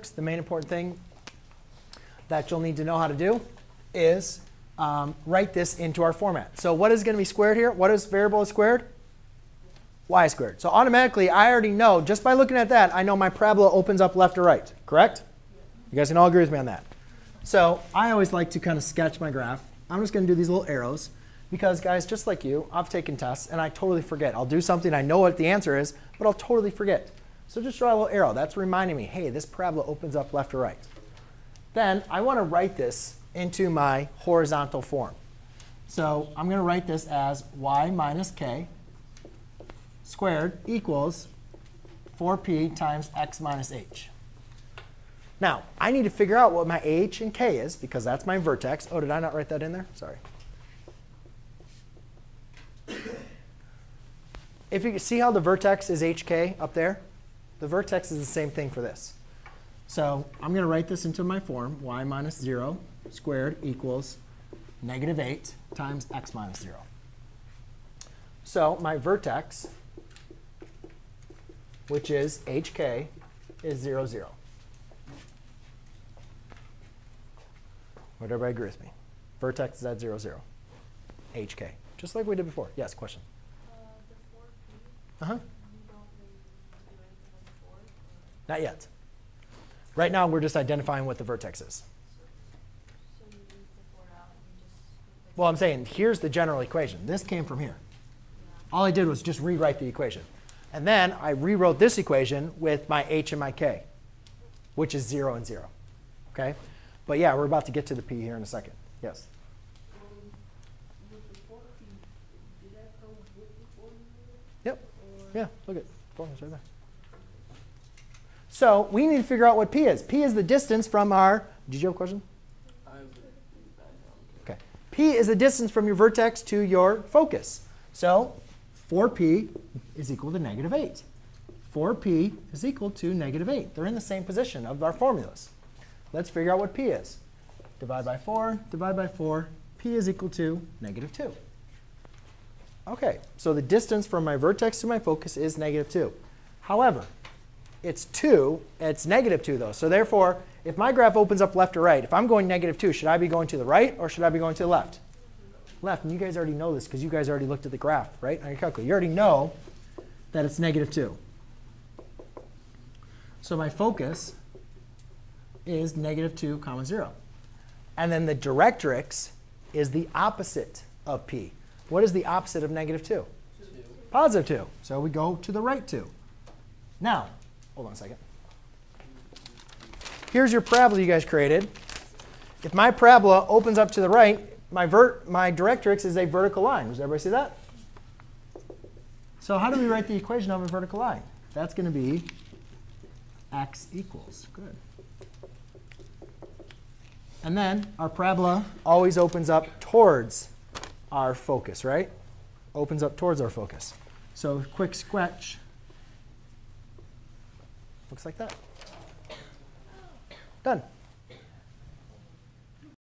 the main important thing that you'll need to know how to do is um, write this into our format. So what is going to be squared here? What is variable squared? y squared. So automatically, I already know, just by looking at that, I know my parabola opens up left or right. Correct? You guys can all agree with me on that. So I always like to kind of sketch my graph. I'm just going to do these little arrows. Because, guys, just like you, I've taken tests, and I totally forget. I'll do something, I know what the answer is, but I'll totally forget. So just draw a little arrow. That's reminding me, hey, this parabola opens up left or right. Then I want to write this into my horizontal form. So I'm going to write this as y minus k squared equals 4p times x minus h. Now, I need to figure out what my h and k is, because that's my vertex. Oh, did I not write that in there? Sorry. If you see how the vertex is hk up there, the vertex is the same thing for this. So I'm going to write this into my form, y minus 0 squared equals negative 8 times x minus 0. So my vertex, which is hk, is 0, 0. Would everybody agree with me? Vertex is at 0, 0. hk. Just like we did before. Yes, question? Uh-huh. Not yet. Right now, we're just identifying what the vertex is. Well, I'm saying here's the general equation. This came from here. All I did was just rewrite the equation. And then I rewrote this equation with my h and my k, which is 0 and 0. Okay? But yeah, we're about to get to the p here in a second. Yes? Yep. Yeah, look at right there. So we need to figure out what p is. p is the distance from our, did you have a question? Okay. p is the distance from your vertex to your focus. So 4p is equal to negative 8. 4p is equal to negative 8. They're in the same position of our formulas. Let's figure out what p is. Divide by 4, divide by 4. p is equal to negative 2. OK, so the distance from my vertex to my focus is negative 2. However, it's 2. It's negative 2, though. So therefore, if my graph opens up left or right, if I'm going negative 2, should I be going to the right or should I be going to the left? Left. And you guys already know this because you guys already looked at the graph, right, on your calculator. You already know that it's negative 2. So my focus is negative 2 comma 0. And then the directrix is the opposite of p. What is the opposite of negative 2? 2. Positive 2. So we go to the right 2. Now, hold on a second. Here's your parabola you guys created. If my parabola opens up to the right, my, vert, my directrix is a vertical line. Does everybody see that? So how do we write the equation of a vertical line? That's going to be x equals. Good. And then our parabola always opens up towards our focus, right? Opens up towards our focus. So quick sketch looks like that. Done.